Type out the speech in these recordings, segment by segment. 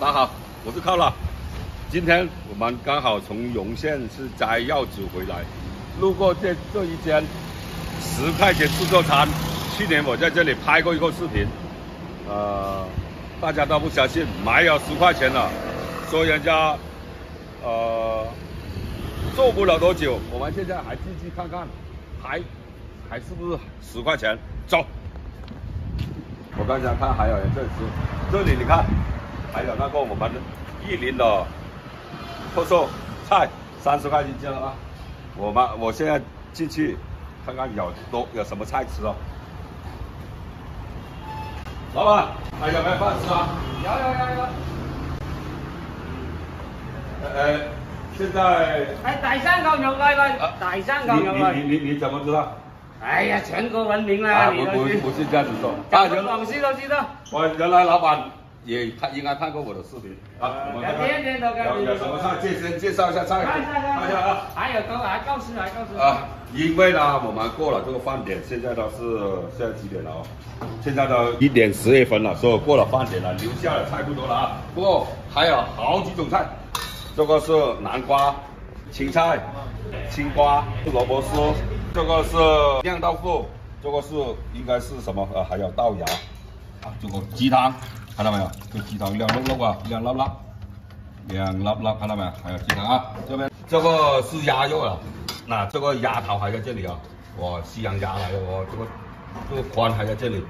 大家好，我是靠了。今天我们刚好从荣县是摘药子回来，路过这这一间十块钱自助餐。去年我在这里拍过一个视频，呃，大家都不相信，没有十块钱了，说人家呃做不了多久。我们现在还进去看看，还还是不是十块钱？走。我刚才看还有人在吃，这里你看，还有那个我们玉林的特色菜，三十块钱一斤了啊！我们我现在进去看看有多有什么菜吃哦。老板，还有没有饭吃啊？有有有有。呃，现在係第三嚿肉嚟嚟，第三嚿肉嚟。你你你你怎么知道？哎呀，全国闻名啊，啦，不。不不是这样子说。讲原广西都知道。我原来老板也看应该看过我的视频啊。我们看看天天都看有有什么菜？介先介绍一下菜。看看看看一下啊。还有都还告诉还告诉。啊，因为呢，我们过了这个饭点，现在都是现在几点了哦？现在都一点十二分了，所以过了饭点了，留下的菜不多了啊。不过还有好几种菜，这个是南瓜、青菜、青瓜、萝卜丝，这个是酿豆腐，这个是应该是什么？呃，还有豆芽啊，这个鸡汤，看到没有？这鸡汤亮溜溜啊，亮辣辣。两粒粒，看到没有？还有鸡汤啊，这边这个是鸭肉啊，那这个鸭头还在这里啊，哇，西洋鸭来的哦，这个这个宽还在这里，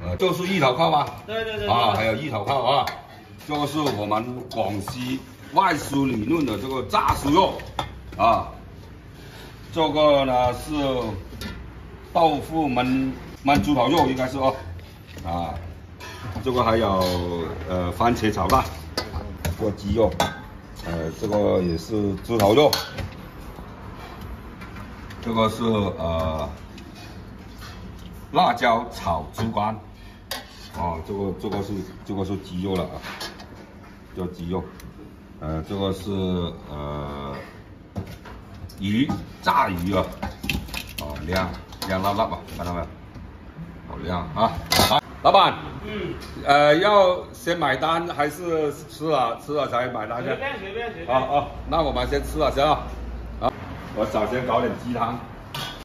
呃，就是芋头泡吗？对对对。啊，还有芋头泡啊，这个是我们广西外酥里嫩的这个炸酥肉啊，这个呢是豆腐焖焖猪头肉，应该是哦，啊，这个还有呃番茄炒蛋。这个鸡肉，呃，这个也是猪头肉，这个是呃辣椒炒猪肝，哦，这个这个是这个是鸡肉了啊，这鸡肉，呃，这个是呃鱼炸鱼啊，哦亮亮辣辣吧，看到没有？好亮啊！好，老板。嗯。呃，要先买单还是吃了吃了才买单去？随便随便随便。好好，那我们先吃了先啊。啊，我首先搞点鸡汤，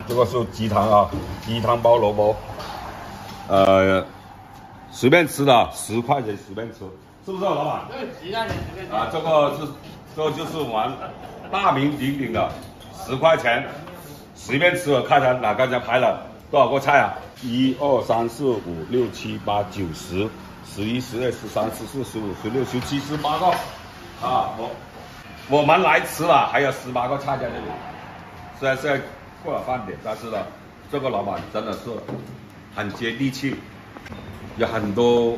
这个是鸡汤啊，鸡汤包萝卜，呃，随便吃的，十块钱随便吃，是不是老板？对，十块钱随便吃。啊，这个是，这个就是我们大名鼎鼎的，十块钱随便吃了，看看哪刚才拍了多少个菜啊？一二三四五六七八九十，十一十二十三十四十五十六十七十八个，啊，我我们来迟了，还有十八个菜在这里。虽然现在过了饭点，但是呢，这个老板真的是很接地气，有很多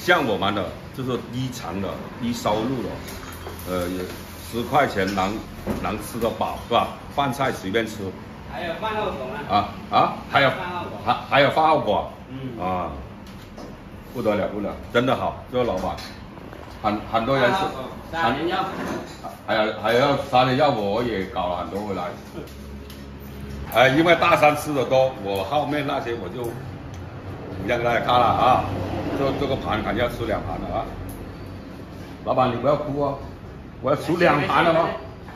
像我们的就是低层的、低收入的，呃，十块钱能能吃得饱是吧？饭菜随便吃。还有饭后果呢？啊啊，还有饭后果还还有饭后果，嗯啊，不得了不得了，真的好，这个老板，很很多人是，三。还有还有三年药，我也搞了很多回来。哎，因为大山吃的多，我后面那些我就不让大家看了啊。这这个盘肯定要吃两盘的啊。老板你不要哭哦，我要数两盘了吗？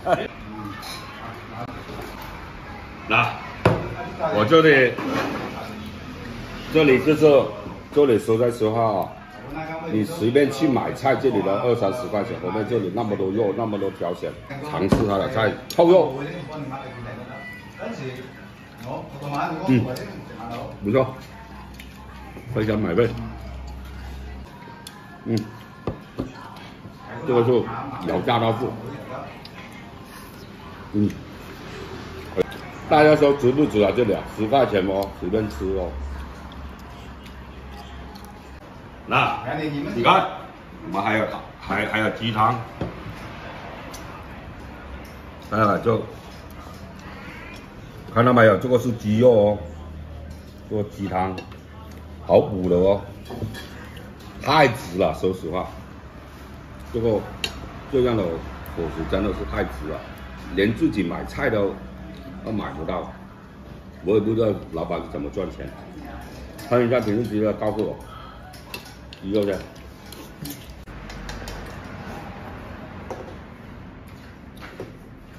那我这里这里就是这里说在实话啊，你随便去买菜，这里的二三十块钱，我们这里那么多肉，那么多挑选，尝试它的菜，臭肉，嗯，不错，非常美味，嗯，这个是有炸豆腐，嗯。大家说值不值啊？这里啊，十块钱哦，随便吃哦。那你看，我们还有还还有鸡汤，看到没？就看到没有？这个是鸡肉哦，这个鸡汤好补的哦，太值了，说实话，这个这样的伙食真的是太值了，连自己买菜都。我买不到，我也不知道老板怎么赚钱。看一下评论区要告诉我，一个人。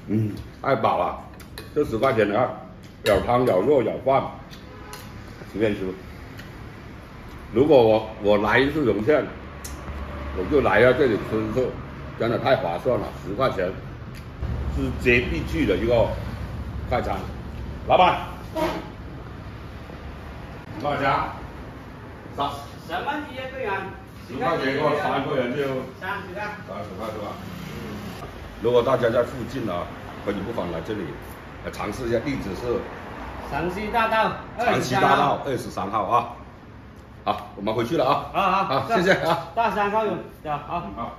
嗯，太饱了，这十块钱的，有汤有肉有饭，随便吃。如果我我来一次荣县，我就来到这里吃一次，真的太划算了，十块钱是绝必去的一个。快餐。老板，多少钱？三什么一个人？十块钱一个，三个人就三。十块。三十块是吧？如果大家在附近啊，可以不妨来这里来尝试一下，地址是城西大道长西大道二十三。号啊。好，我们回去了啊。好好好，谢谢啊。大山靠有，好。好。